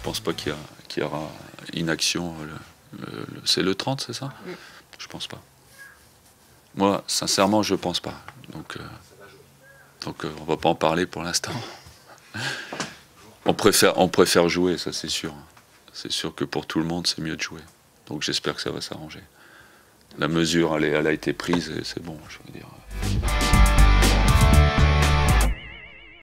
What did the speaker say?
je pense pas qu'il y, aura inaction. Euh, c'est le 30, c'est ça? Je pense pas. Moi, sincèrement, je pense pas. Donc, euh, donc euh, on va pas en parler pour l'instant. On préfère, on préfère jouer, ça c'est sûr. C'est sûr que pour tout le monde, c'est mieux de jouer. Donc j'espère que ça va s'arranger. La mesure, elle, elle, a été prise et c'est bon, je veux dire.